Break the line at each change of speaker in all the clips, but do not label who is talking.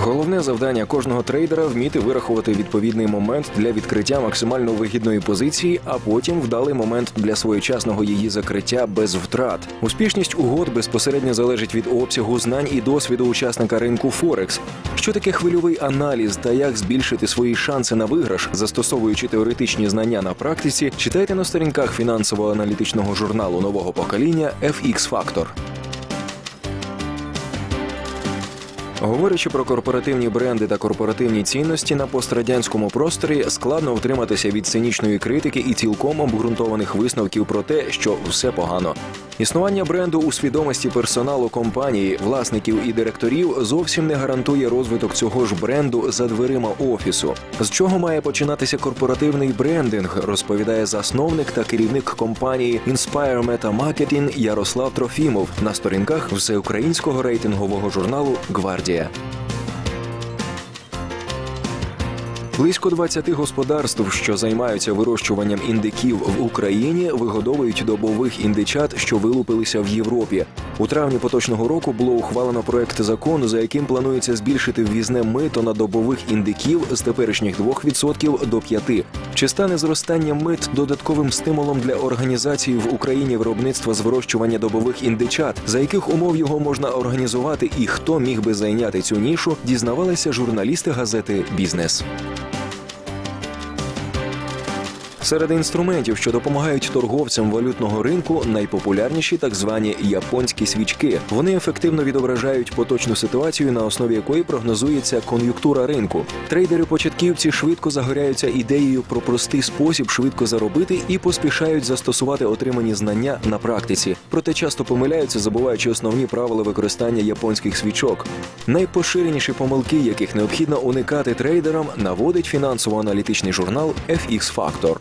Головне завдання кожного трейдера вміти вирахувати відповідний момент для відкриття максимально вигідної позиції, а потім вдалий момент для своєчасного її закриття без втрат. Успішність угод безпосередньо залежить від обсягу знань і досвіду учасника ринку Форекс. Що таке хвильовий аналіз та як збільшити свої шанси на виграш, застосовуючи теоретичні знання на практиці, читайте на сторінках фінансово-аналітичного журналу нового покоління FX Factor. Говорячи про корпоративні бренди та корпоративні цінності на пострадянському просторі, складно втриматися від цинічної критики і цілком обґрунтованих висновків про те, що все погано. Існування бренду у свідомості персоналу компанії, власників і директорів зовсім не гарантує розвиток цього ж бренду за дверима офісу. З чого має починатися корпоративний брендинг, розповідає засновник та керівник компанії Inspire Meta Marketing Ярослав Трофімов на сторінках всеукраїнського рейтингового журналу Гвардія. Близько 20 господарств, що займаються вирощуванням індиків в Україні, вигодовують добових індичат, що вилупилися в Європі. У травні поточного року було ухвалено проект закону, за яким планується збільшити ввізне мито на добових індиків з теперішніх 2% до 5%. Чи стане зростання мит додатковим стимулом для організації в Україні виробництва з вирощування добових індичат, за яких умов його можна організувати і хто міг би зайняти цю нішу, дізнавалися журналісти газети Бізнес. Серед інструментів, що допомагають торговцям валютного ринку, найпопулярніші так звані японські свічки. Вони ефективно відображають поточну ситуацію, на основі якої прогнозується кон'юнктура ринку. Трейдери-початківці швидко загоряються ідеєю про простий спосіб швидко заробити і поспішають застосувати отримані знання на практиці. Проте часто помиляються, забуваючи основні правила використання японських свічок. Найпоширеніші помилки, яких необхідно уникати трейдерам, наводить фінансово-аналітичний журнал FX Factor.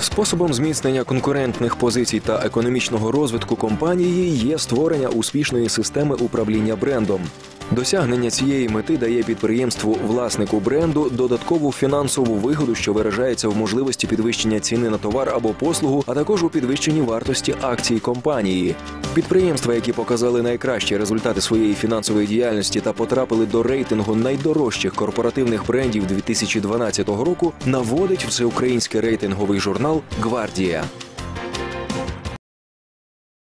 Способом зміцнення конкурентних позицій та економічного розвитку компанії є створення успішної системи управління брендом. Досягнення цієї мети дає підприємству власнику бренду додаткову фінансову вигоду, що виражається в можливості підвищення ціни на товар або послугу, а також у підвищенні вартості акцій компанії. Підприємства, які показали найкращі результати своєї фінансової діяльності та потрапили до рейтингу найдорожчих корпоративних брендів 2012 року, наводить всеукраїнський рейтинговий журнал Гвардія.